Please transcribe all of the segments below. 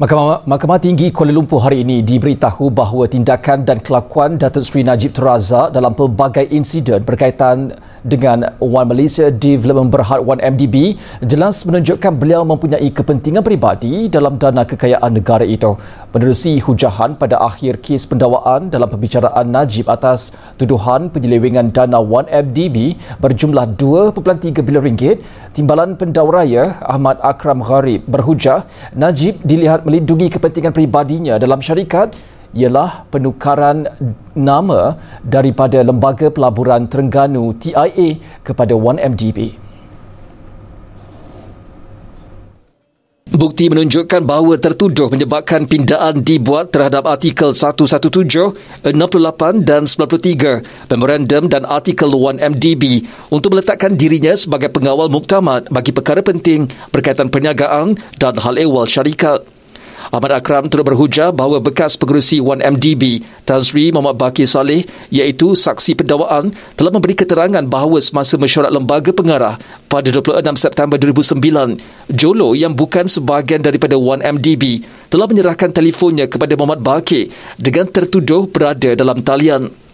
Mahkamah, Mahkamah Tinggi Kuala Lumpur hari ini diberitahu bahawa tindakan dan kelakuan Datuk Seri Najib Tun Razak dalam pelbagai insiden berkaitan dengan One Malaysia Development Berhad One MDB jelas menunjukkan beliau mempunyai kepentingan peribadi dalam dana kekayaan negara itu. Menerusi hujahan pada akhir kes pendakwaan dalam pembicaraan Najib atas tuduhan penyelewengan dana One MDB berjumlah 2.3 bilion ringgit, Timbalan Pendakwa Raya Ahmad Akram Gharib berhujah Najib dilihat melindungi kepentingan peribadinya dalam syarikat ialah penukaran nama daripada Lembaga Pelaburan Terengganu TIA kepada 1MDB. Bukti menunjukkan bahawa tertuduh menyebabkan pindaan dibuat terhadap artikel 117, 68 dan 93 memorandum dan artikel 1MDB untuk meletakkan dirinya sebagai pengawal muktamad bagi perkara penting berkaitan perniagaan dan hal ehwal syarikat. Ahmad Akram turut berhujah bahawa bekas pengurusi 1MDB Tan Sri Muhammad Baki Saleh iaitu saksi pendakwaan telah memberi keterangan bahawa semasa mesyuarat lembaga pengarah pada 26 September 2009 Jolo yang bukan sebahagian daripada 1MDB telah menyerahkan telefonnya kepada Muhammad Baki dengan tertuduh berada dalam talian.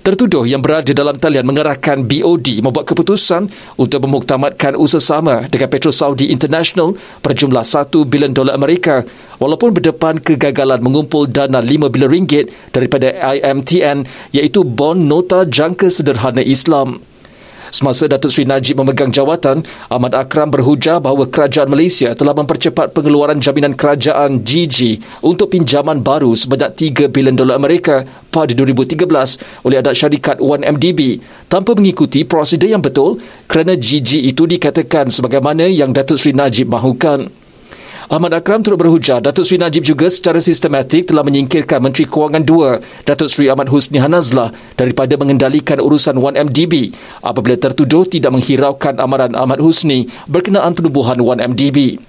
Tertuduh yang berada dalam talian mengarahkan BOD membuat keputusan untuk memuktamadkan usaha sama dengan Petro Saudi International berjumlah 1 bilion dolar Amerika walaupun berdepan kegagalan mengumpul dana 5 bilion ringgit daripada IMTN iaitu bond nota jangka sederhana Islam. Semasa Datuk Seri Najib memegang jawatan, Ahmad Akram berhujah bahawa kerajaan Malaysia telah mempercepat pengeluaran jaminan kerajaan GG untuk pinjaman baru sebanyak 3 bilion dolar Amerika pada 2013 oleh adat syarikat 1MDB tanpa mengikuti prosedur yang betul kerana GG itu dikatakan sebagaimana yang Datuk Seri Najib mahukan. Ahmad Akram turut berhujah Datuk Seri Najib juga secara sistematik telah menyingkirkan Menteri Kewangan 2 Datuk Seri Ahmad Husni Hanazlah daripada mengendalikan urusan 1MDB apabila tertuduh tidak menghiraukan amaran Ahmad Husni berkenaan penubuhan 1MDB.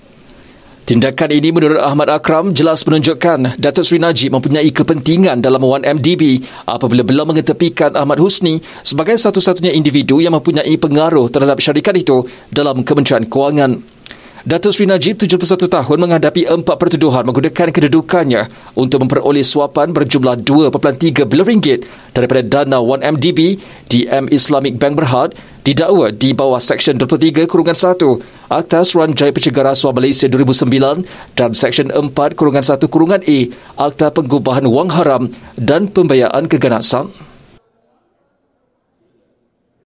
Tindakan ini menurut Ahmad Akram jelas menunjukkan Datuk Seri Najib mempunyai kepentingan dalam 1MDB apabila belum mengetepikan Ahmad Husni sebagai satu-satunya individu yang mempunyai pengaruh terhadap syarikat itu dalam Kementerian Kewangan. Datuk Seri Najib 71 tahun menghadapi empat pertuduhan menggunakan kedudukannya untuk memperoleh suapan berjumlah 2.3 bilion ringgit daripada dana 1MDB di M Islamic Bank Berhad didakwa di bawah Seksyen 23 Kurungan 1 Akta Suruhanjaya Pencegahan Rasuah Malaysia 2009 dan Seksyen 4 Kurungan 1 Kurungan A Akta Pengubahan Wang Haram dan Pembayaan Keganasan.